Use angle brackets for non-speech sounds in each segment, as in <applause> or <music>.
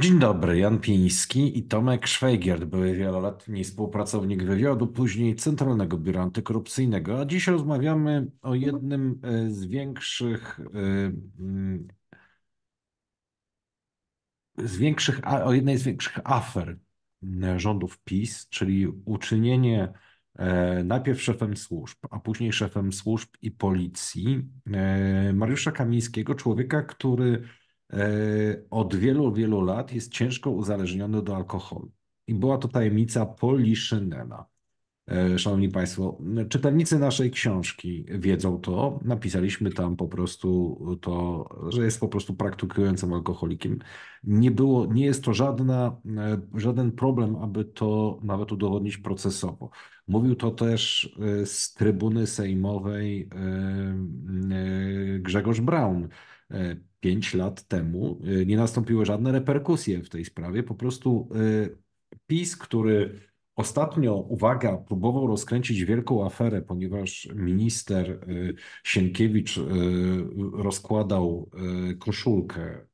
Dzień dobry, Jan Piński i Tomek Szwajgiert, były wieloletni współpracownik wywiadu, później Centralnego Biura Antykorupcyjnego, a dziś rozmawiamy o jednym e, z większych, e, mm, z większych, o jednej z większych afer e, rządów PiS, czyli uczynienie najpierw szefem służb, a później szefem służb i policji Mariusza Kamińskiego, człowieka, który E, od wielu, wielu lat jest ciężko uzależniony do alkoholu. I była to tajemnica Poliszynela. E, szanowni Państwo, czytelnicy naszej książki wiedzą to. Napisaliśmy tam po prostu to, że jest po prostu praktykującym alkoholikiem. Nie było, nie jest to żadna, e, żaden problem, aby to nawet udowodnić procesowo. Mówił to też z trybuny sejmowej Grzegorz Braun pięć lat temu y, nie nastąpiły żadne reperkusje w tej sprawie. Po prostu y, PiS, który ostatnio, uwaga, próbował rozkręcić wielką aferę, ponieważ minister Sienkiewicz rozkładał koszulkę,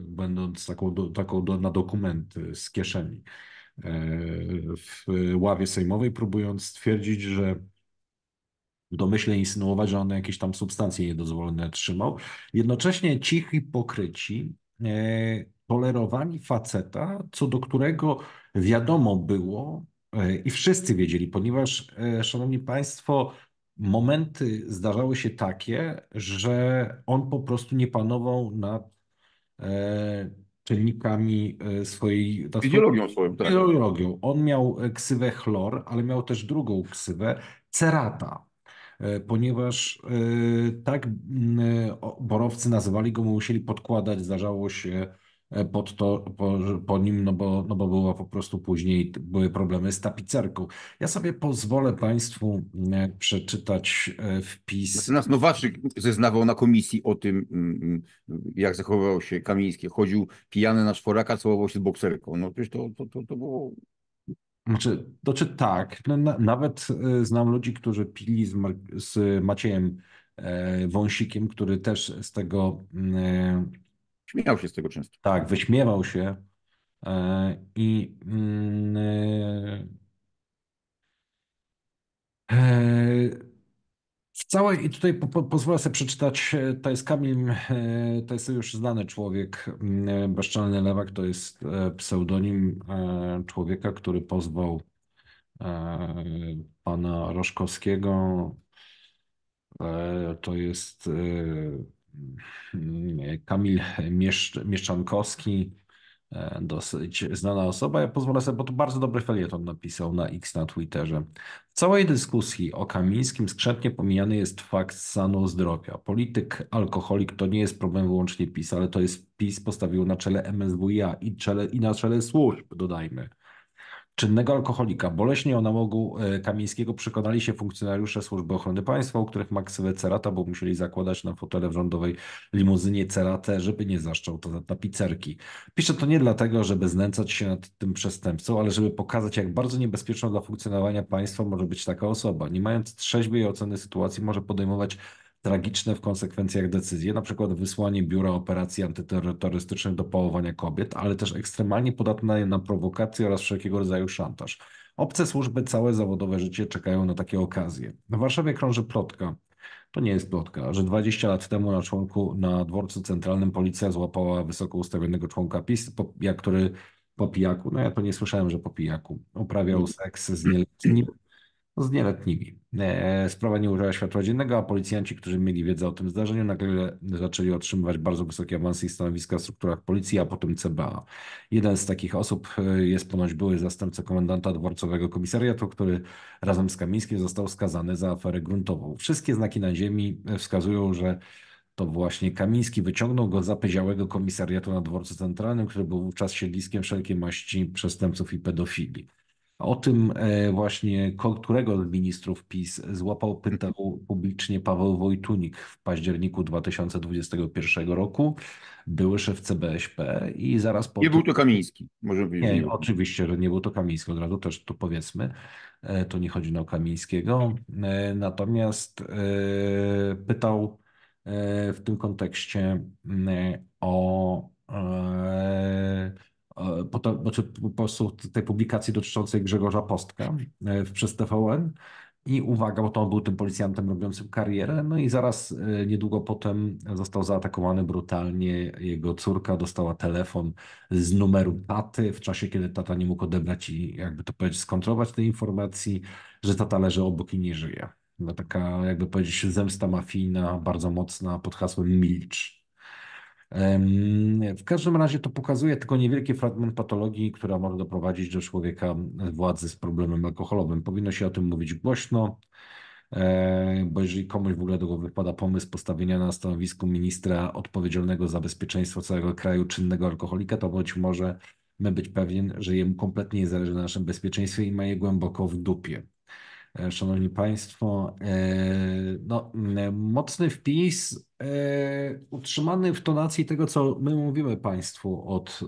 będąc taką, taką na dokumenty z kieszeni w ławie sejmowej, próbując stwierdzić, że domyślnie insynuować, że on jakieś tam substancje niedozwolone trzymał. Jednocześnie ci hipokryci e, tolerowali faceta, co do którego wiadomo było e, i wszyscy wiedzieli, ponieważ, e, szanowni państwo, momenty zdarzały się takie, że on po prostu nie panował nad czynnikami swojej... Ideologią swoją, tak. Ideologią. On miał ksywę chlor, ale miał też drugą ksywę, cerata. E, ponieważ e, tak borowcy nazywali go, musieli podkładać, zdarzało się e, pod to, po, po, nim, no bo, no bo była po prostu później, były problemy z tapicerką. Ja sobie pozwolę Państwu przeczytać wpis. Natomiast Nowaczyk zeznawał na komisji o tym, jak zachowywał się Kamiński. Chodził pijany na czworaka, całował się z bokserką. No przecież to, to, to, to było znaczy, to czy tak, no, na, nawet y, znam ludzi, którzy pili z, z Maciejem e, Wąsikiem, który też z tego... E, Śmiał się z tego często. Tak, wyśmiewał się e, i mm, e, w całej, i tutaj po, po, pozwolę sobie przeczytać, e, to jest Kamil, e, to jest już znany człowiek, e, Bezczelny Lewak, to jest pseudonim człowieka, który pozwał pana Roszkowskiego. To jest Kamil Mieszczankowski, E, dosyć znana osoba. Ja pozwolę sobie, bo to bardzo dobry felieton napisał na X na Twitterze. W całej dyskusji o Kamińskim skrzętnie pomijany jest fakt stanu zdrowia. Polityk, alkoholik to nie jest problem wyłącznie PiS, ale to jest PiS postawił na czele MSWiA i, czele, i na czele służb, dodajmy czynnego alkoholika. Boleśnie o nałogu e, Kamińskiego przekonali się funkcjonariusze Służby Ochrony Państwa, u których ma ksywę Cerata, bo musieli zakładać na fotele w rządowej limuzynie Ceratę, żeby nie zaszczał to na pizzerki. Piszę to nie dlatego, żeby znęcać się nad tym przestępcą, ale żeby pokazać, jak bardzo niebezpieczną dla funkcjonowania państwa może być taka osoba. Nie mając trzeźwej oceny sytuacji, może podejmować tragiczne w konsekwencjach decyzje, na przykład wysłanie Biura Operacji Antyterrorystycznych do połowania kobiet, ale też ekstremalnie podatne na prowokacje oraz wszelkiego rodzaju szantaż. Obce służby całe zawodowe życie czekają na takie okazje. W Warszawie krąży plotka, to nie jest plotka, że 20 lat temu na członku na dworcu centralnym policja złapała wysoko ustawionego członka PiS, jak który po pijaku, no ja to nie słyszałem, że po pijaku, uprawiał seks z nieletnimi z nieletnimi. E, sprawa nie ujrzała światła dziennego, a policjanci, którzy mieli wiedzę o tym zdarzeniu, nagle zaczęli otrzymywać bardzo wysokie awanse i stanowiska w strukturach policji, a potem CBA. Jeden z takich osób e, jest ponoć były zastępca komendanta dworcowego komisariatu, który razem z Kamińskim został skazany za aferę gruntową. Wszystkie znaki na ziemi wskazują, że to właśnie Kamiński wyciągnął go z zapyziałego komisariatu na dworcu centralnym, który był wówczas siedliskiem wszelkiej maści przestępców i pedofili. O tym e, właśnie, którego z ministrów PiS złapał, pytał publicznie Paweł Wojtunik w październiku 2021 roku, były szef CBSP i zaraz po Nie był to Kamiński, może być. Nie, oczywiście, że nie był to Kamiński, od razu też to powiedzmy, e, to nie chodzi o Kamińskiego. E, natomiast pytał w tym kontekście o to, znaczy po prostu tej publikacji dotyczącej Grzegorza Postka e, przez TVN. I uwaga, bo to on był tym policjantem robiącym karierę. No i zaraz e, niedługo potem został zaatakowany brutalnie. Jego córka dostała telefon z numeru taty w czasie, kiedy tata nie mógł odebrać i jakby to powiedzieć, skontrolować tej informacji, że tata leży obok i nie żyje. No taka, jakby powiedzieć, zemsta mafijna, bardzo mocna pod hasłem milcz. W każdym razie to pokazuje tylko niewielki fragment patologii, która może doprowadzić do człowieka władzy z problemem alkoholowym. Powinno się o tym mówić głośno, bo jeżeli komuś w ogóle do głowy wpada pomysł postawienia na stanowisku ministra odpowiedzialnego za bezpieczeństwo całego kraju czynnego alkoholika, to być może my być pewien, że jemu kompletnie nie zależy na naszym bezpieczeństwie i ma je głęboko w dupie. E, szanowni Państwo, e, no, mocny wpis e, utrzymany w tonacji tego, co my mówimy Państwu od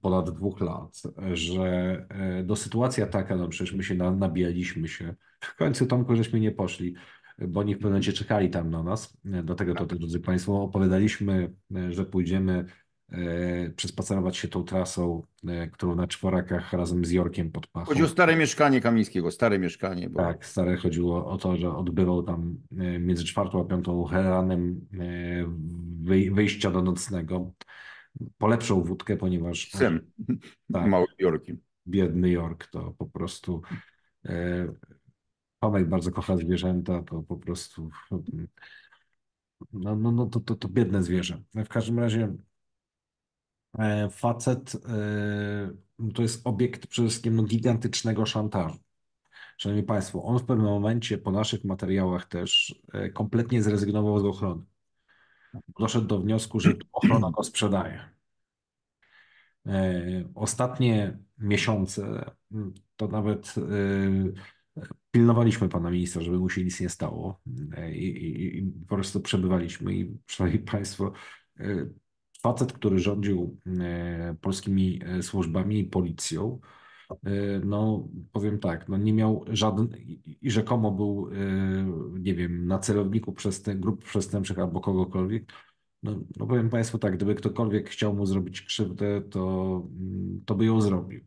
ponad dwóch lat, że do sytuacja taka, no przecież my się nabijaliśmy się, w końcu Tomku żeśmy nie poszli, bo oni w pewnym momencie czekali tam na nas, dlatego to, drodzy Państwo, opowiadaliśmy, że pójdziemy przespacerować się tą trasą, e, którą na czworakach razem z Jorkiem pod pachą. Chodzi o stare mieszkanie Kamińskiego, stare mieszkanie. Bo... Tak, stare chodziło o to, że odbywał tam e, między czwartą a piątą heranem wyjścia do nocnego. Polepszą wódkę, ponieważ... Psem, tak, mały Jorkiem. Biedny Jork to po prostu... Tomek bardzo kocha zwierzęta, to po prostu... No, no, no to, to, to biedne zwierzę. W każdym razie E, facet e, to jest obiekt przede wszystkim no, gigantycznego szantażu. Szanowni Państwo, on w pewnym momencie po naszych materiałach też e, kompletnie zrezygnował z ochrony. Doszedł do wniosku, że ochrona go sprzedaje. Ostatnie miesiące to nawet pilnowaliśmy pana ministra, żeby mu się nic nie stało i, i, i po prostu przebywaliśmy i szanowni państwo, facet, który rządził e, polskimi e, służbami i policją, e, no powiem tak, no nie miał żaden i rzekomo był, nie wiem, na celowniku przez te grup przestępczych albo kogokolwiek. No, no powiem Państwu tak, gdyby ktokolwiek chciał mu zrobić krzywdę, to, mm, to by ją zrobił.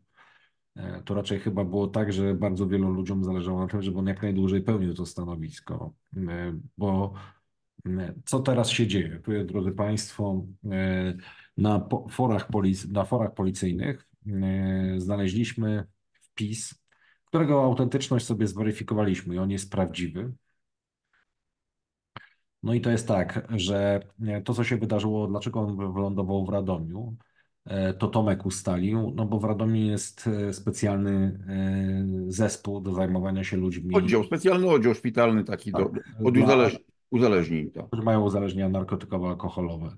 To raczej chyba było tak, że bardzo wielu ludziom zależało na tym, żeby on jak najdłużej pełnił to stanowisko, bo co teraz się dzieje? Tu jest, drodzy Państwo, e, na forach, polic na forach policyjnych e, znaleźliśmy wpis, którego autentyczność sobie zweryfikowaliśmy i on jest prawdziwy. No i to jest tak, że e, to, co się wydarzyło, dlaczego on wylądował w Radomiu, to Tomek ustalił, no bo w Radomiu jest specjalny zespół do zajmowania się ludźmi. Oddział, specjalny oddział szpitalny taki tak, do, od uzależnień uzależnień. To. Którzy mają uzależnienia narkotykowo-alkoholowe.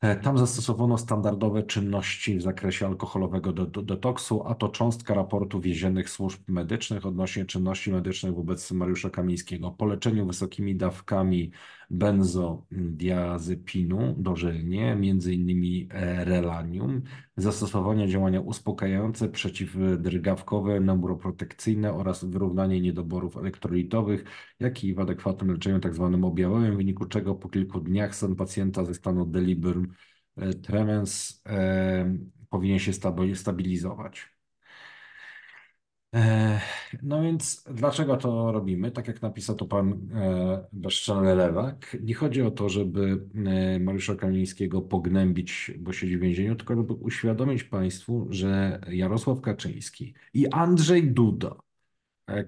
E, tam zastosowano standardowe czynności w zakresie alkoholowego detoksu, a to cząstka raportu więziennych służb medycznych odnośnie czynności medycznych wobec Mariusza Kamińskiego. Po leczeniu wysokimi dawkami benzodiazepinu dożylnie, innymi e, relanium, zastosowania działania uspokajające, przeciwdrgawkowe, neuroprotekcyjne oraz wyrównanie niedoborów elektrolitowych, jak i w adekwatnym leczeniu tzw. Tak objawowym, w wyniku czego po kilku dniach stan pacjenta ze stanu tremens e, powinien się stabilizować. E, no więc dlaczego to robimy? Tak jak napisał to pan e, bezczelny lewak, nie chodzi o to, żeby e, Mariusza Kamińskiego pognębić, bo siedzi w więzieniu, tylko żeby uświadomić państwu, że Jarosław Kaczyński i Andrzej Duda,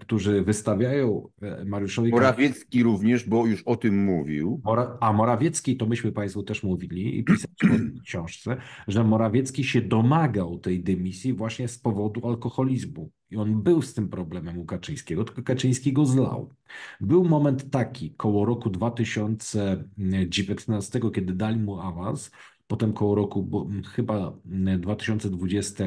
którzy wystawiają Mariuszowi... Morawiecki również, bo już o tym mówił. A Morawiecki, to myśmy Państwu też mówili i pisaliśmy w książce, że Morawiecki się domagał tej dymisji właśnie z powodu alkoholizmu. I on był z tym problemem u Kaczyńskiego, tylko Kaczyński go zlał. Był moment taki koło roku 2019, kiedy dali mu awans, potem koło roku chyba 2020,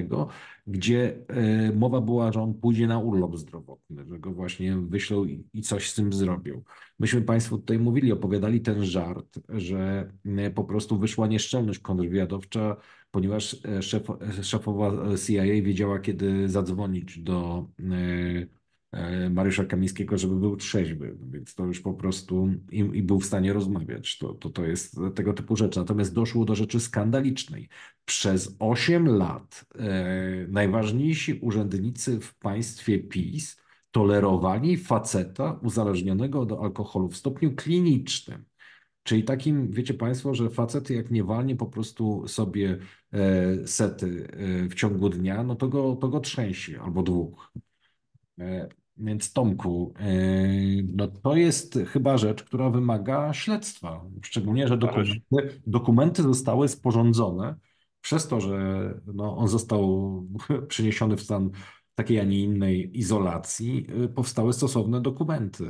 gdzie e, mowa była, że on pójdzie na urlop zdrowotny, że go właśnie wyślą i coś z tym zrobią. Myśmy Państwu tutaj mówili, opowiadali ten żart, że po prostu wyszła nieszczelność kontrwywiadowcza ponieważ e, szef, e, szefowa CIA wiedziała, kiedy zadzwonić do, e, e, Mariusza Kamińskiego, żeby był trzeźwy, więc to już po prostu i, i był w stanie rozmawiać. To, to, to jest tego typu rzecz. Natomiast doszło do rzeczy skandalicznej. Przez 8 lat e, najważniejsi urzędnicy w państwie PiS tolerowali faceta uzależnionego od alkoholu w stopniu klinicznym. Czyli takim, wiecie Państwo, że facety jak nie walnie po prostu sobie e, sety e, w ciągu dnia, no to go, to go trzęsie albo dwóch. Więc Tomku, no to jest chyba rzecz, która wymaga śledztwa. Szczególnie, że dokumenty, dokumenty zostały sporządzone przez to, że no, on został <laughs> przeniesiony w stan takiej, a nie innej izolacji, powstały stosowne dokumenty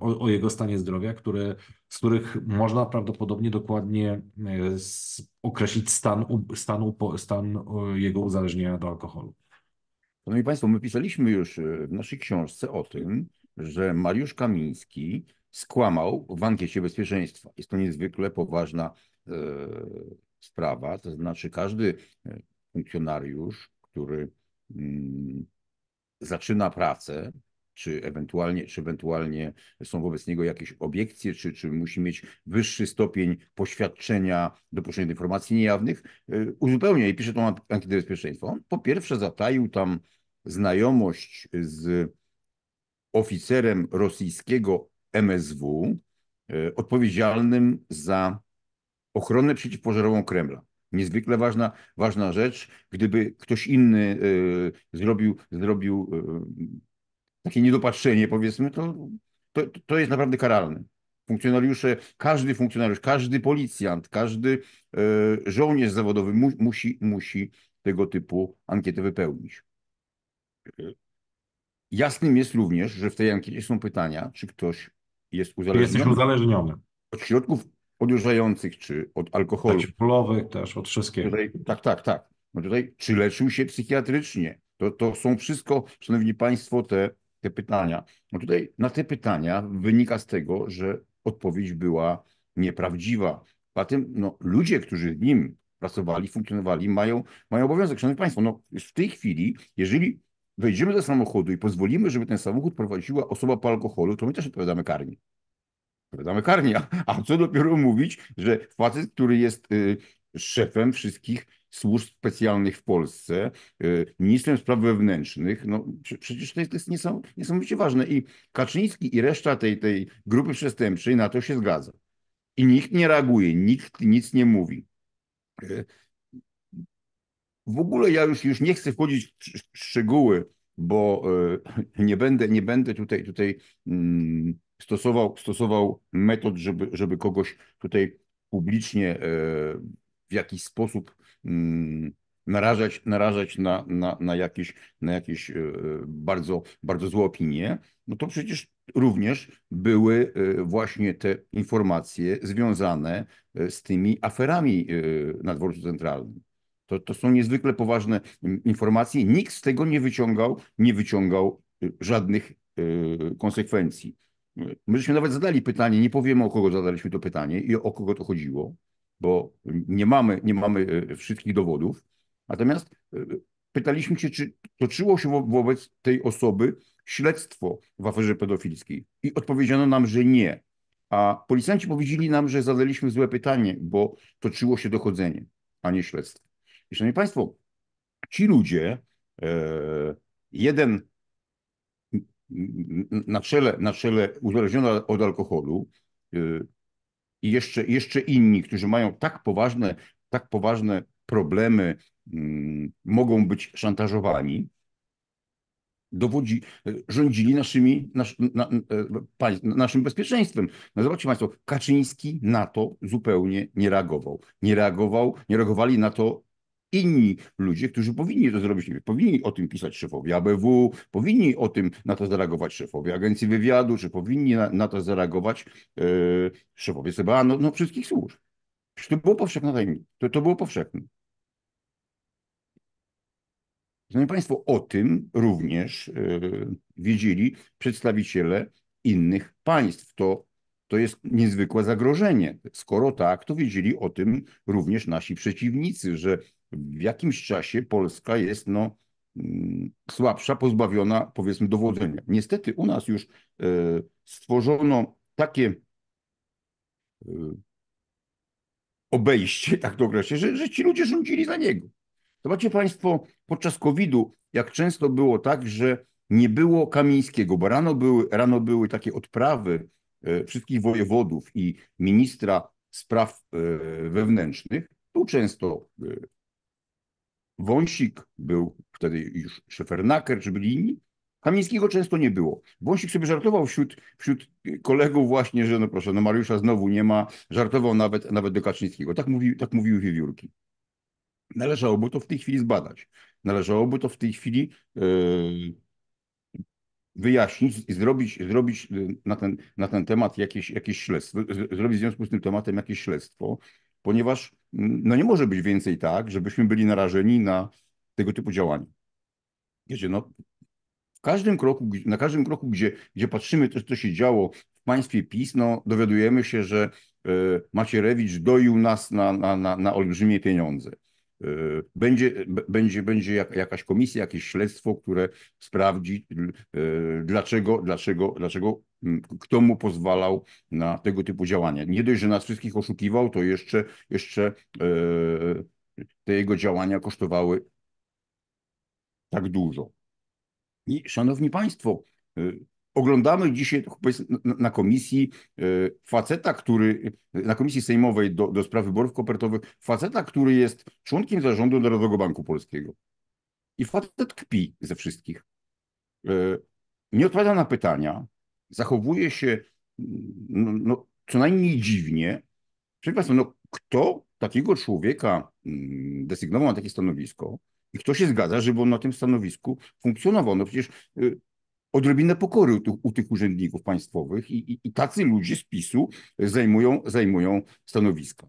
o, o, jego stanie zdrowia, które, z których można prawdopodobnie dokładnie określić stan, stan, stan jego uzależnienia do alkoholu. Szanowni Państwo, my pisaliśmy już e, w naszej książce o tym, że Mariusz Kamiński skłamał w ankiecie bezpieczeństwa. Jest to niezwykle poważna e, sprawa, to znaczy każdy funkcjonariusz, który mm, zaczyna pracę, czy ewentualnie, czy ewentualnie są wobec niego jakieś obiekcje, czy, czy musi mieć wyższy stopień poświadczenia dopuszczenia informacji niejawnych, y, uzupełnia i pisze tą ankietę bezpieczeństwa. On po pierwsze zataił tam znajomość z oficerem rosyjskiego MSW, y, odpowiedzialnym za ochronę przeciwpożarową Kremla. Niezwykle ważna, ważna rzecz. Gdyby ktoś inny y, zrobił, zrobił takie niedopatrzenie, powiedzmy, to, to, to jest naprawdę karalne. Funkcjonariusze, każdy funkcjonariusz, każdy policjant, każdy e, żołnierz zawodowy mu, musi, musi tego typu ankietę wypełnić. Jasnym jest również, że w tej ankiecie są pytania, czy ktoś jest uzależniony. Jesteś uzależniony. Od środków odjurzających, czy od alkoholu. Przeciwbólowych też, od wszystkiego. Tutaj, tak, tak, tak. No tutaj, czy leczył się psychiatrycznie? To, to są wszystko, szanowni państwo, te te pytania. No tutaj na te pytania wynika z tego, że odpowiedź była nieprawdziwa. Poza tym no, ludzie, którzy z nim pracowali, funkcjonowali, mają, mają obowiązek. Szanowni Państwo, no, w tej chwili, jeżeli wejdziemy do samochodu i pozwolimy, żeby ten samochód prowadziła osoba po alkoholu, to my też odpowiadamy karnie. Odpowiadamy karnie. A co dopiero mówić, że facet, który jest y, szefem wszystkich służb specjalnych w Polsce, y, ministrem spraw wewnętrznych, no przecież to jest, to jest niesamowicie ważne i Kaczyński i reszta tej, tej grupy przestępczej na to się zgadza. I nikt nie reaguje, nikt nic nie mówi. W ogóle ja już, już nie chcę wchodzić w szczegóły, bo y, <laughs> nie będę, nie będę tutaj, tutaj mm, stosował, stosował metod, żeby, żeby kogoś tutaj publicznie w jakiś sposób mm, narażać, narażać na, na, na jakieś, na jakieś e, bardzo, bardzo złe opinie, no to przecież również były e, właśnie te informacje związane e, z tymi aferami na dworcu centralnym. To, to są niezwykle poważne informacje. Nikt z tego nie wyciągał, nie wyciągał żadnych konsekwencji. Myśmy nawet zadali pytanie, nie powiemy o kogo zadaliśmy to pytanie i o kogo to chodziło bo nie mamy, nie mamy wszystkich dowodów. Natomiast pytaliśmy się, czy toczyło się wobec tej osoby śledztwo w aferze pedofilskiej i odpowiedziano nam, że nie. A policjanci powiedzieli nam, że zadaliśmy złe pytanie, bo toczyło się dochodzenie, a nie śledztwo. I szanowni Państwo, ci ludzie, e, jeden na czele, na czele uzależniony od alkoholu, i jeszcze, jeszcze inni, którzy mają tak poważne, tak poważne problemy, mm, mogą być szantażowani, dowodzi, rządzili naszymi, nas, na, na, naszym bezpieczeństwem. No zobaczcie Państwo, Kaczyński na to zupełnie nie reagował. Nie reagował, nie reagowali na to inni ludzie, którzy powinni to zrobić, powinni o tym pisać szefowie ABW, powinni o tym na to zareagować szefowie Agencji Wywiadu, czy powinni na, na to zareagować yy, szefowie CBA, no, no wszystkich służb. To było powszechne tajemnice. To, to było powszechne. Szanowni Państwo, o tym również yy, wiedzieli przedstawiciele innych państw. To, to jest niezwykłe zagrożenie. Skoro tak, to wiedzieli o tym również nasi przeciwnicy, że w jakimś czasie Polska jest no, mm, słabsza, pozbawiona powiedzmy dowodzenia. Niestety u nas już stworzono takie obejście, <laughs> tak to określę, że, że ci ludzie rządzili za niego. Zobaczcie Państwo, podczas COVID-u, jak często było tak, że nie było Kamińskiego, bo rano były, rano były takie odprawy e, wszystkich wojewodów i ministra spraw e, wewnętrznych. Tu często e, Wąsik był wtedy już Szefernaker, czy byli inni. Kamińskiego często nie było. Wąsik sobie żartował wśród, wśród kolegów właśnie, że no proszę, no Mariusza znowu nie ma. Żartował nawet, nawet do Kaczyńskiego. Tak, mówi, tak mówiły wiewiórki. Należałoby to w tej chwili zbadać. Należałoby to w tej chwili yy, wyjaśnić i zrobić, zrobić yy, na, ten, na ten temat jakieś, jakieś śledztwo, zrobić w związku z tym tematem jakieś śledztwo, ponieważ no nie może być więcej tak, żebyśmy byli narażeni na tego typu działania. Wiecie, no, w każdym kroku, na każdym kroku, gdzie, gdzie patrzymy, to, co się działo w państwie PiS, no, dowiadujemy się, że y, Macierewicz doił nas na, na, na, na olbrzymie pieniądze. Y, będzie, będzie, będzie jakaś komisja, jakieś śledztwo, które sprawdzi, y, dlaczego, dlaczego, dlaczego mm, kto mu pozwalał na tego typu działania. Nie dość, że nas wszystkich oszukiwał, to jeszcze, jeszcze y, te jego działania kosztowały tak dużo. I szanowni Państwo, oglądamy dzisiaj na komisji e, faceta, który, na komisji sejmowej do, do spraw wyborów kopertowych, faceta, który jest członkiem zarządu Narodowego Banku Polskiego. I facet kpi ze wszystkich. E, nie odpowiada na pytania, zachowuje się no, no, co najmniej dziwnie. Proszę Państwa, no, kto takiego człowieka mm, desygnował na takie stanowisko i kto się zgadza, żeby on na tym stanowisku funkcjonował? No przecież e, odrobinę pokory u tych, u tych urzędników państwowych i, i, i, tacy ludzie z PiSu zajmują, zajmują stanowiska.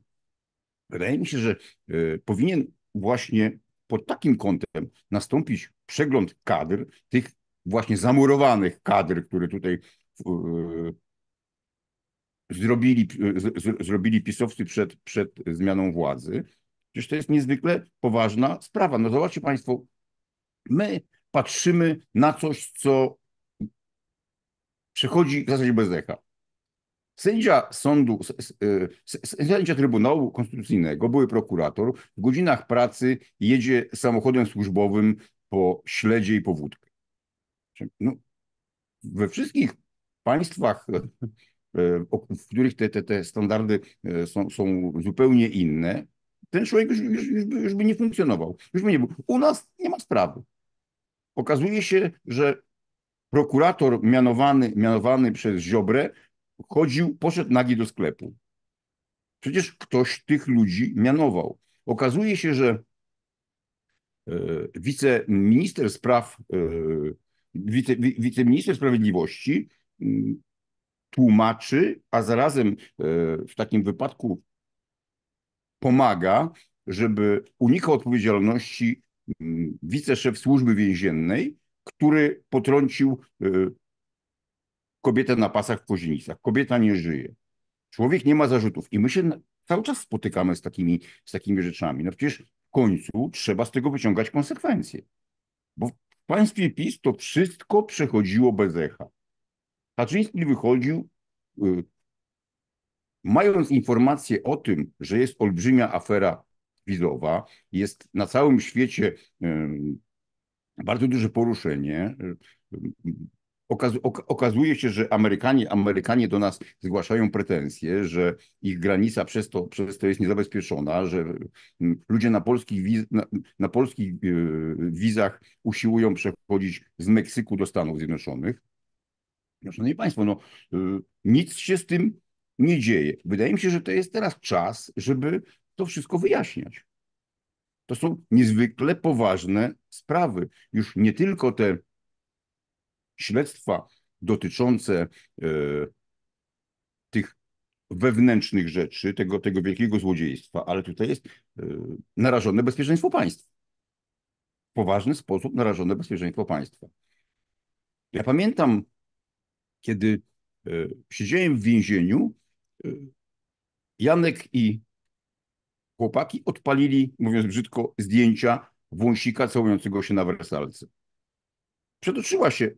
Wydaje mi się, że y, powinien właśnie pod takim kątem nastąpić przegląd kadr, tych właśnie zamurowanych kadr, które tutaj y, zrobili, y, zrobili pisowcy przed, przed zmianą władzy. Przecież to jest niezwykle poważna sprawa. No zobaczcie Państwo, my patrzymy na coś, co przechodzi w zasadzie bez echa. Sędzia sądu, y, sędzia Trybunału Konstytucyjnego, były prokurator, w godzinach pracy jedzie samochodem służbowym po śledzie i po wódkę. No, we wszystkich państwach, y, w których te, te, te standardy są, są zupełnie inne, ten człowiek już, już, już, by, już by nie funkcjonował. Już by nie był. U nas nie ma sprawy. Okazuje się, że prokurator mianowany, mianowany przez Ziobrę chodził, poszedł nagi do sklepu. Przecież ktoś tych ludzi mianował. Okazuje się, że e, wiceminister spraw, e, wice, wiceminister sprawiedliwości tłumaczy, a zarazem e, w takim wypadku pomaga, żeby unikał odpowiedzialności wiceszef służby więziennej, który potrącił y, kobietę na pasach w Kozienicach. Kobieta nie żyje. Człowiek nie ma zarzutów. I my się cały czas spotykamy z takimi, z takimi rzeczami. No przecież w końcu trzeba z tego wyciągać konsekwencje. Bo w państwie PiS to wszystko przechodziło bez echa. Kaczyński wychodził, y, mając informację o tym, że jest olbrzymia afera wizowa, jest na całym świecie bardzo duże poruszenie. okazuje się, że Amerykanie, Amerykanie do nas zgłaszają pretensje, że ich granica przez to, przez to jest niezabezpieczona, że ludzie na polskich, wiz, na, na polskich y, wizach usiłują przechodzić z Meksyku do Stanów Zjednoczonych. No, szanowni Państwo, no, y, nic się z tym nie dzieje. Wydaje mi się, że to jest teraz czas, żeby to wszystko wyjaśniać. To są niezwykle poważne sprawy. Już nie tylko te śledztwa dotyczące e, tych wewnętrznych rzeczy, tego, tego wielkiego złodziejstwa, ale tutaj jest e, narażone bezpieczeństwo państwa. W poważny sposób narażone bezpieczeństwo państwa. Ja pamiętam, kiedy e, siedziałem w więzieniu, Janek i chłopaki odpalili, mówiąc brzydko, zdjęcia wąsika całującego się na wersalce. Przetoczyła się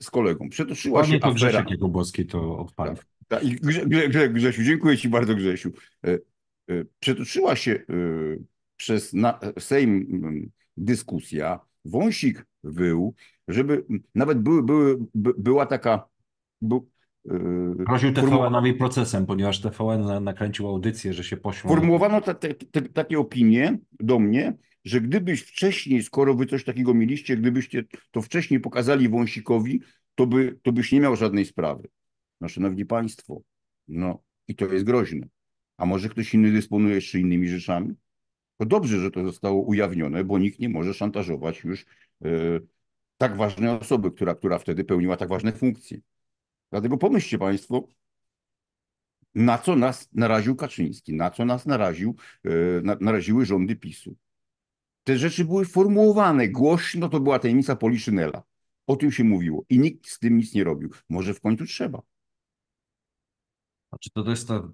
z kolegą, przetoczyła Ładnie się to afera. Grzesiek Jakubowski to odpalił. Tak, tak. I Grze, Grze, Grze, Grzesiu, dziękuję Ci bardzo, Grzesiu. E, e, Przetoczyła się e, przez na, Sejm m, dyskusja, wąsik wył, żeby nawet były, były, by, była taka. Był, e, Groził formu- TVN-owi procesem, ponieważ TVN na- nakręcił audycję, że się pośmiał. Formułowano ta, te, te, takie opinie do mnie, że gdybyś wcześniej, skoro wy coś takiego mieliście, gdybyście to wcześniej pokazali wąsikowi, to, by, to byś nie miał żadnej sprawy. No, szanowni państwo, no i to jest groźne. A może ktoś inny dysponuje jeszcze innymi rzeczami? To dobrze, że to zostało ujawnione, bo nikt nie może szantażować już e, tak ważnej osoby, która, która wtedy pełniła tak ważne funkcje. Dlatego pomyślcie państwo, na co nas naraził Kaczyński, na co nas naraził, e, na, naraziły rządy PiSu. Te rzeczy były formułowane głośno, to była tajemnica Poliszynela. O tym się mówiło i nikt z tym nic nie robił. Może w końcu trzeba. Znaczy to, jest ta,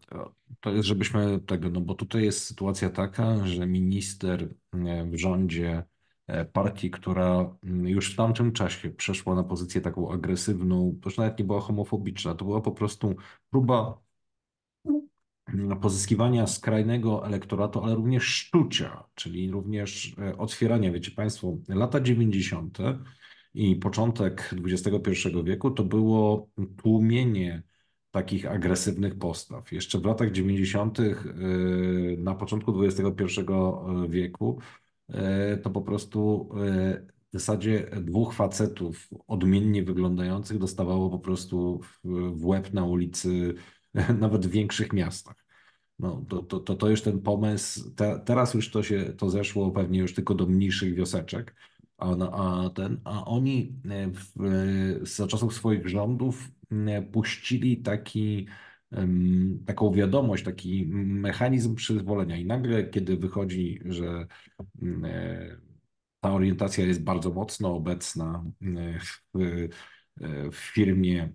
to jest, żebyśmy tego, no bo tutaj jest sytuacja taka, że minister e, w rządzie partii, która mm, już w tamtym czasie przeszła na pozycję taką agresywną, to już nawet nie była homofobiczna, to była po prostu próba mm, pozyskiwania skrajnego elektoratu, ale również szczucia, czyli również e, otwierania, wiecie Państwo, lata 90. i początek XXI wieku to było tłumienie takich agresywnych postaw. Jeszcze w latach 90., yy, na początku XXI wieku, to po prostu yy, w zasadzie dwóch facetów odmiennie wyglądających dostawało po prostu w, łeb na ulicy, <laughs> nawet w większych miastach. No, to, to, to, to już ten pomysł, te, teraz już to się, to zeszło pewnie już tylko do mniejszych wioseczek, a, a, ten, a oni w, za czasów swoich rządów puścili taki, taką wiadomość, taki mechanizm przyzwolenia. I nagle, kiedy wychodzi, że e, ta orientacja jest bardzo mocno obecna w, e, w firmie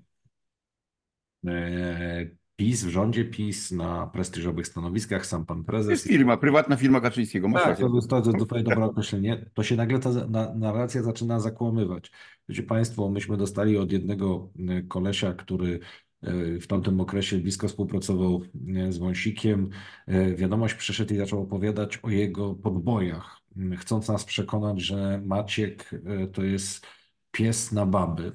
e, PiS, w rządzie PiS, na prestiżowych stanowiskach, sam pan To prezes. jest firma, prywatna firma Kaczyńskiego. Masz Tak, to jest, to dobre określenie. To się nagle ta na, narracja zaczyna zakłamywać. Wiecie Państwo, myśmy dostali od jednego kolesia, który w tamtym okresie blisko współpracował y, z Wąsikiem, wiadomość przyszedł i zaczął opowiadać o jego podbojach, chcąc nas przekonać, że Maciek to jest pies na baby.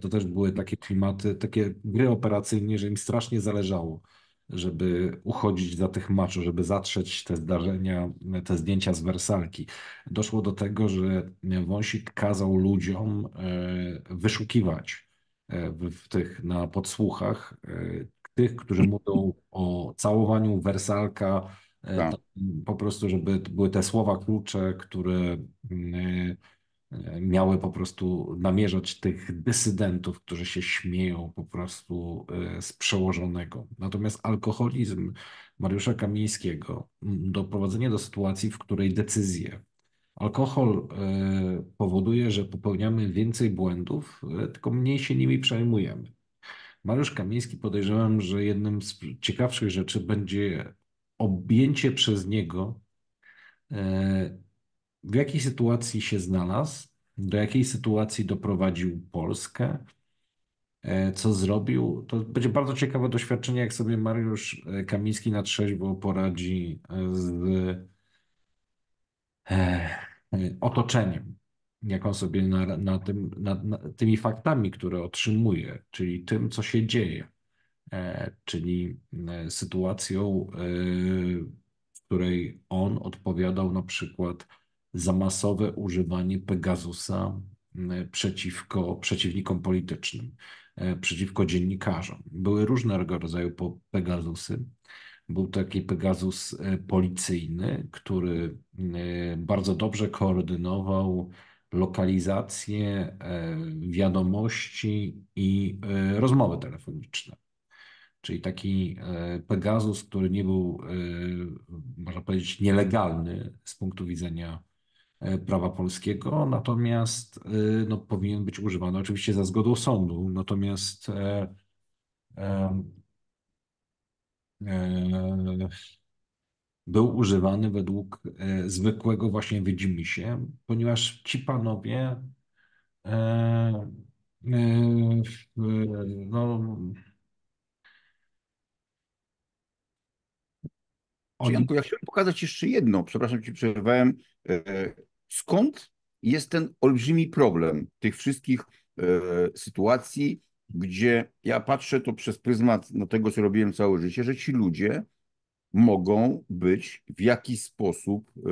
To też były takie klimaty, takie gry operacyjne, że im strasznie zależało żeby uchodzić za tych maczów, żeby zatrzeć te zdarzenia, te zdjęcia z wersalki. Doszło do tego, że Wąsik kazał ludziom e, wyszukiwać e, w, w tych na podsłuchach e, tych, którzy mówią o całowaniu wersalka, Tak. to po prostu, żeby były te słowa klucze, które mm, miały po prostu namierzać tych dysydentów, którzy się śmieją po prostu e, z przełożonego. Natomiast alkoholizm Mariusza Kamińskiego doprowadzenie do sytuacji, w której decyzje, alkohol e, powoduje, że popełniamy więcej błędów, e, tylko mniej się nimi przejmujemy. Mariusz Kamiński podejrzewam, że jednym z ciekawszych rzeczy będzie objęcie przez niego w jakiej sytuacji się znalazł, do jakiej sytuacji doprowadził Polskę, e, co zrobił. To będzie bardzo ciekawe doświadczenie, jak sobie Mariusz e, Kamiński na trzeźwo poradzi e, z otoczeniem, jak on sobie na, na tym, na, na tymi faktami, które otrzymuje, czyli tym, co się dzieje, czyli sytuacją, w której on odpowiadał na przykład za masowe używanie Pegasusa przeciwko przeciwnikom politycznym, e, przeciwko dziennikarzom. Były różnego rodzaju Pegasusy. Był taki Pegasus e, policyjny, który e, bardzo dobrze koordynował lokalizację wiadomości i rozmowy telefoniczne. Czyli taki Pegasus, który nie był, można powiedzieć, nielegalny z punktu widzenia E, prawa polskiego, natomiast e, no, powinien być używany oczywiście za zgodą sądu. Natomiast e, e, e, był używany według e, zwykłego właśnie widzimisię, ponieważ ci panowie e, e, no, Czy Janku, ja chciałem pokazać jeszcze jedno, przepraszam, ci przerwałem. Skąd jest ten olbrzymi problem tych wszystkich sytuacji, gdzie ja patrzę to przez pryzmat no, tego, co robiłem całe życie, że ci ludzie mogą być w jakiś sposób y,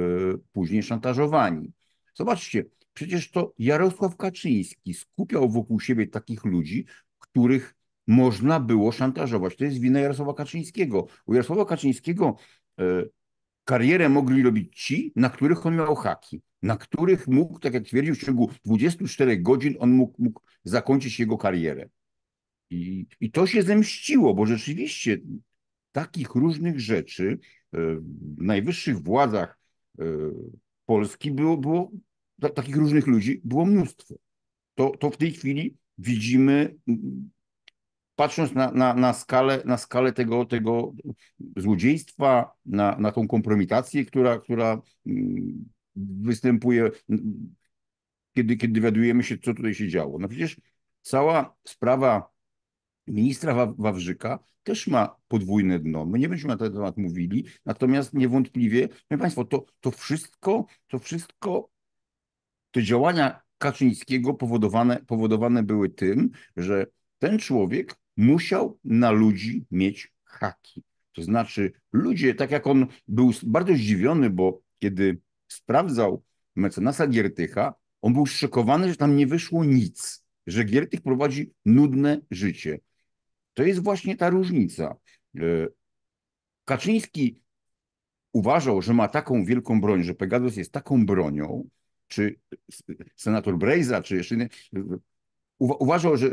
później szantażowani. Zobaczcie, przecież to Jarosław Kaczyński skupiał wokół siebie takich ludzi, których można było szantażować. To jest wina Jarosława Kaczyńskiego. U Jarosława Kaczyńskiego y, karierę mogli robić ci, na których on miał haki, na których mógł, tak jak twierdził, w ciągu 24 godzin on mógł, mógł zakończyć jego karierę. I, I to się zemściło, bo rzeczywiście takich różnych rzeczy e, w najwyższych władzach e, Polski było, było takich różnych ludzi było mnóstwo. To, to w tej chwili widzimy, patrząc na, na, na, skalę, na skalę tego, tego złodziejstwa, na, na tą kompromitację, która, która występuje, kiedy, kiedy dowiadujemy się, co tutaj się działo. No przecież cała sprawa ministra Wawrzyka też ma podwójne dno. My nie będziemy na ten temat mówili, natomiast niewątpliwie, proszę Państwo, to, to wszystko, to wszystko, te działania Kaczyńskiego powodowane, powodowane były tym, że ten człowiek musiał na ludzi mieć haki. To znaczy ludzie, tak jak on był bardzo zdziwiony, bo kiedy sprawdzał mecenasa Giertycha, on był szokowany, że tam nie wyszło nic, że Giertych prowadzi nudne życie. To jest właśnie ta różnica. E, Kaczyński uważał, że ma taką wielką broń, że Pegasus jest taką bronią, czy senator Brejza, czy jeszcze inny, uważał, że,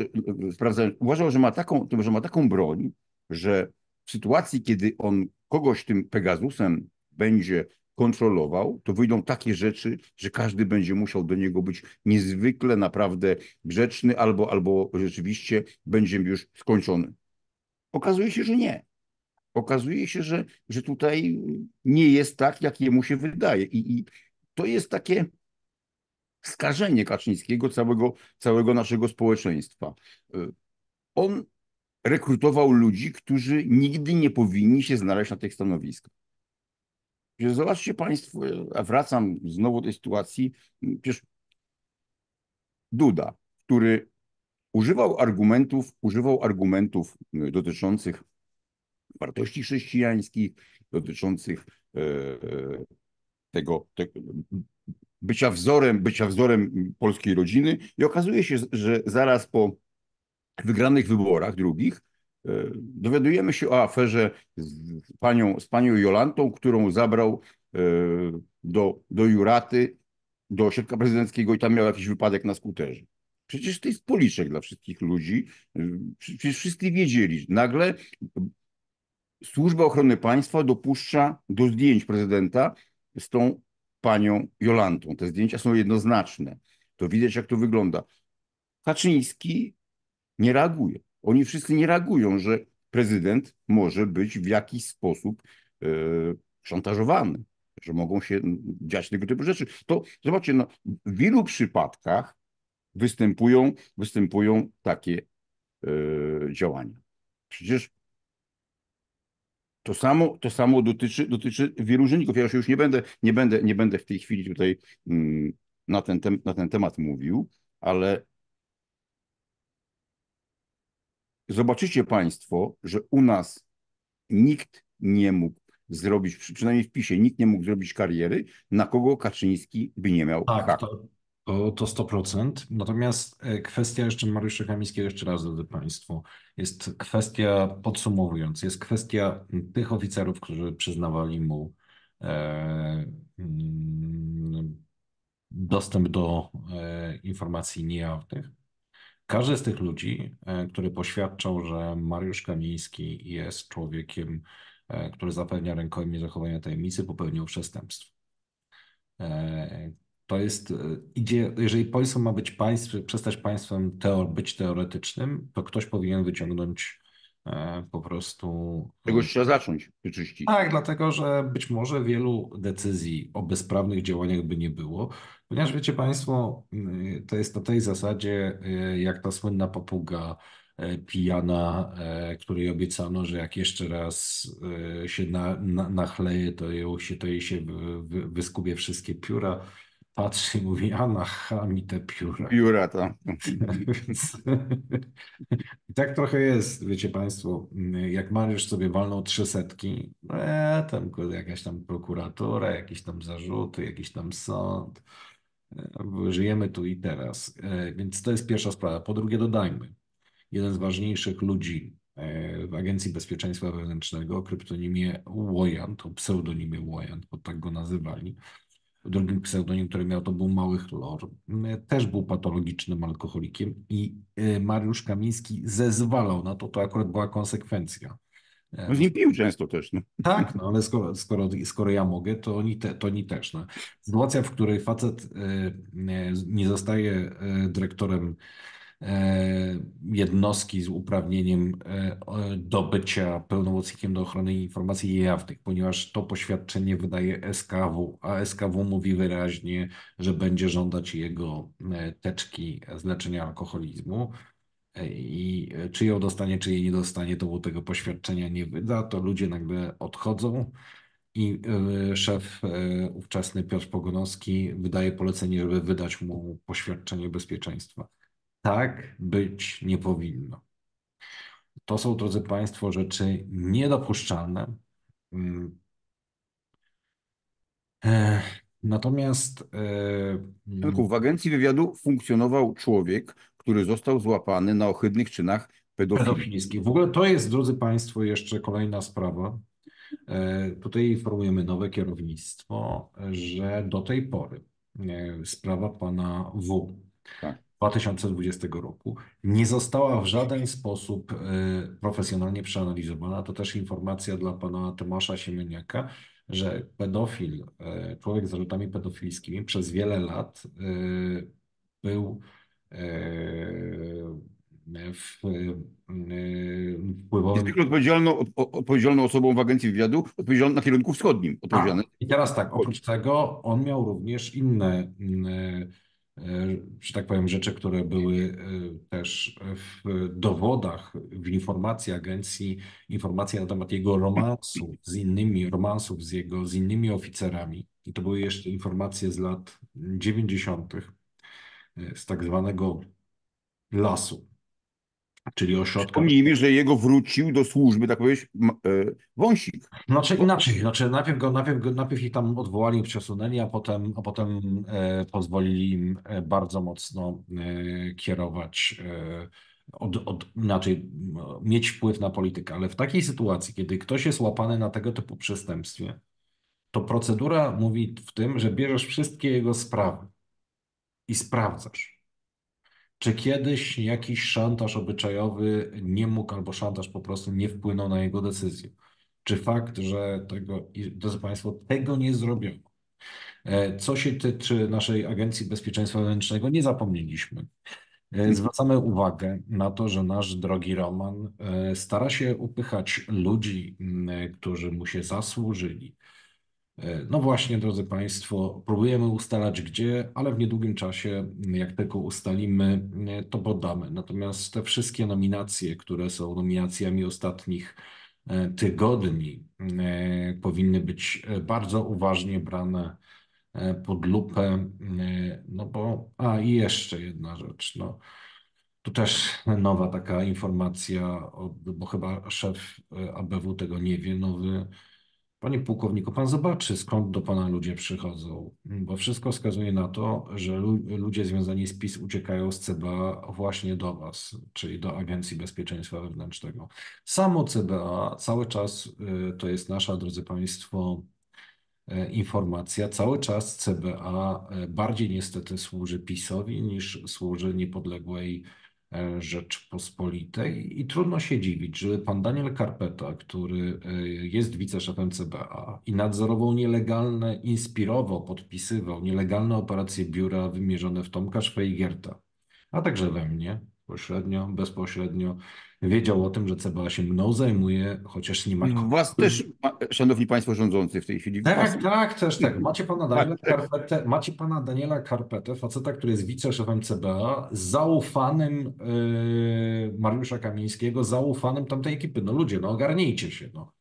uważał, że ma, taką, że ma taką broń, że w sytuacji, kiedy on kogoś tym Pegasusem będzie kontrolował, to wyjdą takie rzeczy, że każdy będzie musiał do niego być niezwykle naprawdę grzeczny albo, albo rzeczywiście będzie już skończony. Okazuje się, że nie. Okazuje się, że, że tutaj nie jest tak, jak jemu się wydaje. I, i to jest takie skażenie Kaczyńskiego, całego, całego naszego społeczeństwa. On rekrutował ludzi, którzy nigdy nie powinni się znaleźć na tych stanowiskach. Zobaczcie Państwo, a wracam znowu do tej sytuacji, przecież Duda, który używał argumentów, używał argumentów y, dotyczących wartości chrześcijańskich, dotyczących e, e, tego, tego bycia wzorem, bycia wzorem polskiej rodziny. I okazuje się, że zaraz po wygranych wyborach drugich dowiadujemy się o aferze z panią, z panią Jolantą, którą zabrał do, do Juraty, do ośrodka prezydenckiego i tam miał jakiś wypadek na skuterze. Przecież to jest policzek dla wszystkich ludzi. Przecież wszyscy wiedzieli. Nagle Służba Ochrony Państwa dopuszcza do zdjęć prezydenta z tą panią Jolantą. Te zdjęcia są jednoznaczne. To widać, jak to wygląda. Kaczyński nie reaguje. Oni wszyscy nie reagują, że prezydent może być w jakiś sposób e, szantażowany, że mogą się dziać tego typu rzeczy. To zobaczcie, no, w wielu przypadkach występują, występują takie e, działania. Przecież to samo, to samo dotyczy, dotyczy wielu urzędników. Ja już, nie, będę, nie, będę, nie będę w tej chwili tutaj mm, na, ten tem, na ten temat mówił, ale zobaczycie Państwo, że u nas nikt nie mógł zrobić, przynajmniej w PiSie, nikt nie mógł zrobić kariery, na kogo Kaczyński by nie miał tak, To, to, to 100%. Natomiast e, kwestia jeszcze Mariusza Kamińskiego, jeszcze raz drodzy Państwo, jest kwestia, podsumowując, jest kwestia tych oficerów, którzy przyznawali mu e, mm, dostęp do e, informacji niejawnych. Każdy z tych ludzi, e, który poświadczał, że Mariusz Kamiński jest człowiekiem, e, który zapewnia rękojmie zachowania tajemnicy, popełnił przestępstwo. E, to jest, idzie, jeżeli Polska ma być państwem, przestać państwem teor, być teoretycznym, to ktoś powinien wyciągnąć po prostu. Czegoś trzeba zacząć wyczyścić. Tak, dlatego że być może wielu decyzji o bezprawnych działaniach by nie było, ponieważ wiecie Państwo, y, to jest na tej zasadzie, y, jak ta słynna papuga pijana, której obiecano, że jak jeszcze raz się na, na, nachleje, to, ją się, to jej się wy, wy, wyskubie wszystkie pióra. Patrzy i mówi, a nacha mi te pióra. <laughs> Pióra to. <laughs> I tak trochę jest, wiecie Państwo, jak Mariusz sobie walnął trzy setki, e, tam jakaś tam prokuratura, jakieś tam zarzuty, jakiś tam sąd. E, żyjemy tu i teraz. E, więc to jest pierwsza sprawa. Po drugie, dodajmy, jeden z ważniejszych ludzi e, w Agencji Bezpieczeństwa Wewnętrznego kryptonimie Wojant, o pseudonimie Wojant, bo tak go nazywali, Drugim pseudonim, który miał, to był Mały Chlor. Też był patologicznym alkoholikiem i e, Mariusz Kamiński zezwalał na to. To akurat była konsekwencja. No z nim pił często też. No. Tak, no ale skoro, skoro, skoro ja mogę, to oni, te, to oni też. No. Sytuacja, w której facet e, nie zostaje e, dyrektorem E, jednostki z uprawnieniem e, do bycia pełnomocnikiem do ochrony informacji jawnych, ponieważ to poświadczenie wydaje SKW, a SKW mówi wyraźnie, że będzie żądać jego e, teczki z leczenia alkoholizmu. I czy ją dostanie, czy jej nie dostanie, to mu tego poświadczenia nie wyda, to ludzie nagle odchodzą i szef ówczesny Piotr Pogonowski wydaje polecenie, żeby wydać mu poświadczenie bezpieczeństwa. Tak być nie powinno. To są, drodzy Państwo, rzeczy niedopuszczalne. Mm. E, natomiast. E, Tylko w agencji wywiadu funkcjonował człowiek, który został złapany na ohydnych czynach pedofilskich. W ogóle to jest, drodzy Państwo, jeszcze kolejna sprawa. E, tutaj informujemy nowe kierownictwo, że do tej pory sprawa pana W. Tak. 2020 roku nie została w żaden sposób e, profesjonalnie przeanalizowana. To też informacja dla pana Tomasza Siemieniaka, że pedofil, e, człowiek z zarzutami pedofilskimi przez wiele lat e, był w, wpływowym... Jest odpowiedzialną, odpowiedzialną osobą w agencji wywiadu, odpowiedzialną na kierunku wschodnim. A, I teraz tak, oprócz tego on miał również inne że tak powiem, rzeczy, które były e, też w dowodach, w informacji agencji, informacje na temat jego romansu z innymi, romansów z jego, z innymi oficerami. I to były jeszcze informacje z lat 90., e, z tak zwanego lasu czyli ośrodka. Przypomnijmy, że jego wrócił do służby, tak powiedzieć, e, wąsik. Znaczy inaczej, znaczy najpierw, go, najpierw, go, najpierw ich tam odwołali, przesunęli, a potem, a potem e, pozwolili im e, bardzo mocno e, kierować, e, od, od, inaczej mieć wpływ na politykę. Ale w takiej sytuacji, kiedy ktoś jest łapany na tego typu przestępstwie, to procedura mówi w tym, że bierzesz wszystkie jego sprawy i sprawdzasz czy kiedyś jakiś szantaż obyczajowy nie mógł albo szantaż po prostu nie wpłynął na jego decyzję? Czy fakt, że tego, drodzy Państwo, tego nie zrobiono? E, co się tyczy naszej Agencji Bezpieczeństwa Wewnętrznego, nie zapomnieliśmy. E, zwracamy uwagę na to, że nasz drogi Roman e, stara się upychać ludzi, którzy mu się zasłużyli, no właśnie, drodzy Państwo, próbujemy ustalać gdzie, ale w niedługim czasie, jak tylko ustalimy, e, to podamy. Natomiast te wszystkie nominacje, które są nominacjami ostatnich e, tygodni, powinny być bardzo uważnie brane pod lupę. No bo, a i jeszcze jedna rzecz. No, tu też nowa taka informacja, bo chyba szef ABW tego nie wie, nowy Panie pułkowniku, pan zobaczy, skąd do pana ludzie przychodzą, bo wszystko wskazuje na to, że ludzie związani z PiS uciekają z CBA właśnie do was, czyli do Agencji Bezpieczeństwa Wewnętrznego. Samo CBA cały czas, y, to jest nasza, drodzy państwo, y, informacja, cały czas CBA y, bardziej niestety służy PiSowi niż służy niepodległej Rzeczpospolitej. I trudno się dziwić, że pan Daniel Karpeta, który e, jest wiceszefem CBA i nadzorował nielegalne, inspirował, podpisywał nielegalne operacje biura wymierzone w Tomka Szwejgierta, a także we mnie, pośrednio, bezpośrednio wiedział o tym, że CBA się mną zajmuje, chociaż nie ma... Was też, szanowni państwo rządzący w tej chwili. was- Tak, tak, też tak. Macie pana Daniela Tak, tak. Karpetę, macie pana Daniela Karpetę, faceta, który jest wiceszefem CBA, zaufanym yy, Mariusza Kamińskiego, zaufanym tamtej ekipy. No ludzie, no ogarnijcie się, no.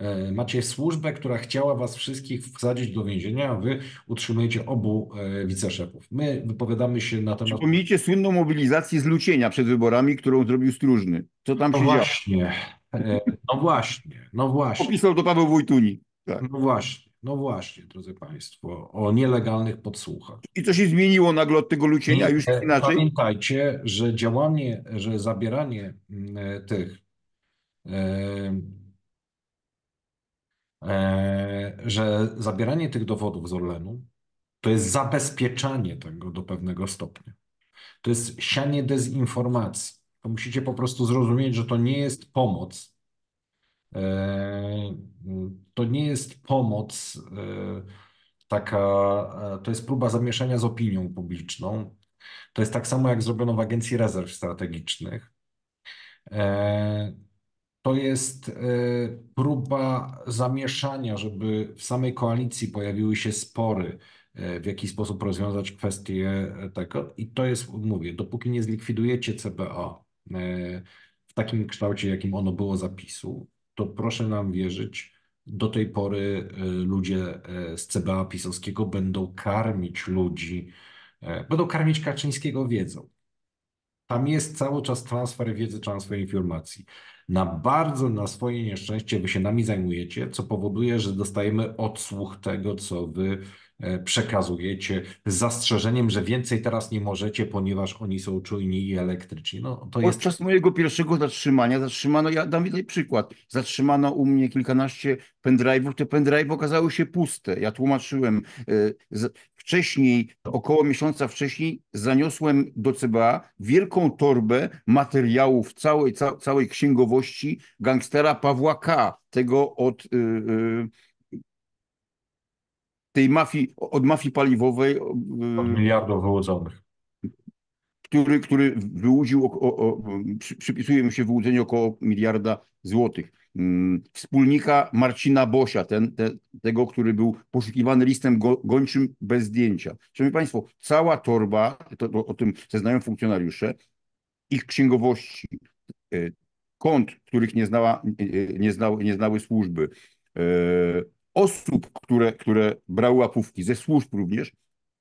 E, Macie służbę, która chciała was wszystkich wsadzić do więzienia, a wy utrzymujecie obu e, wiceszefów. My wypowiadamy się na temat... Przypomnijcie słynną mobilizację z Lucienia przed wyborami, którą zrobił Stróżny. Co tam No się działo? właśnie, e, no właśnie, no właśnie. Popisał to Paweł Wojtuni. Tak. No właśnie, no właśnie, drodzy Państwo, o nielegalnych podsłuchach. I co się zmieniło nagle od tego Lucienia? Już inaczej? Pamiętajcie, że działanie, że zabieranie tych, że zabieranie tych dowodów z Orlenu to jest zabezpieczanie tego do pewnego stopnia. To jest sianie dezinformacji. To musicie po prostu zrozumieć, że to nie jest pomoc. E, To nie jest pomoc e, taka, e, to jest próba zamieszania z opinią publiczną. To jest tak samo, jak zrobiono w Agencji Rezerw Strategicznych. E, To jest e, próba zamieszania, żeby w samej koalicji pojawiły się spory, e, w jaki sposób rozwiązać kwestię tego. I to jest, mówię, dopóki nie zlikwidujecie CBA e, w takim kształcie, jakim ono było zapisu, to proszę nam wierzyć, do tej pory e, ludzie e, z CBA pisowskiego będą karmić ludzi, e, będą karmić Kaczyńskiego wiedzą. Tam jest cały czas transfer wiedzy, transfer informacji. Na bardzo na swoje nieszczęście wy się nami zajmujecie, co powoduje, że dostajemy odsłuch tego, co wy przekazujecie, z zastrzeżeniem, że więcej teraz nie możecie, ponieważ oni są czujni i elektryczni. No, to jest Podczas mojego pierwszego zatrzymania zatrzymano, ja dam tutaj przykład, zatrzymano u mnie kilkanaście pendrive'ów, te pendrive'y okazały się puste. Ja tłumaczyłem, z- wcześniej, około miesiąca wcześniej zaniosłem do CBA wielką torbę materiałów całej, ca, całej księgowości gangstera Pawła K., tego od y, y, tej mafii, od mafii paliwowej, y, od miliardów wyłudzonych. który, który wyłudził, o, o, o, przy, przypisuje mu się wyłudzenie około miliarda złotych. Mm, Wspólnika Marcina Bosia, ten, te, tego, który był poszukiwany listem go, gończym bez zdjęcia. Szanowni Państwo, cała torba, to, to, o tym zeznają funkcjonariusze, ich księgowości, e, kont, których nie, znała, e, nie, znały, nie znały służby, osób, które, które brały łapówki, ze służb również,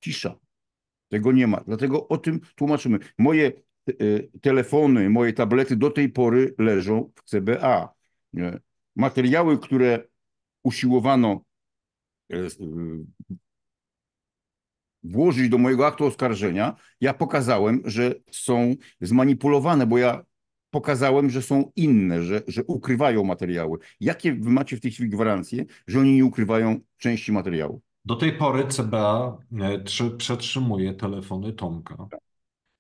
cisza. Tego nie ma. Dlatego o tym tłumaczymy. Moje e, telefony, moje tablety do tej pory leżą w CBA. E, Materiały, które usiłowano e, włożyć do mojego aktu oskarżenia, ja pokazałem, że są zmanipulowane, bo ja pokazałem, że są inne, że, że ukrywają materiały. Jakie wy macie w tej chwili gwarancje, że oni nie ukrywają części materiału? Do tej pory CBA e, trzy- przetrzymuje telefony Tomka.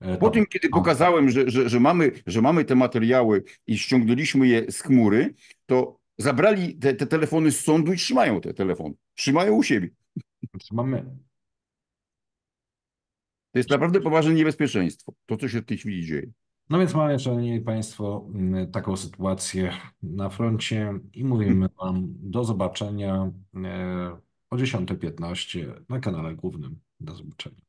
E, Po tym, kiedy pokazałem, że, że, że, mamy, że mamy te materiały i ściągnęliśmy je z chmury, to zabrali te, te telefony z sądu i trzymają te telefony. Trzymają u siebie. Mamy, To jest naprawdę poważne niebezpieczeństwo, to co się w tej chwili dzieje. No więc mamy, Szanowni Państwo, m, taką sytuację na froncie i mówimy Wam do zobaczenia e, o 10.15 na kanale głównym. Do zobaczenia.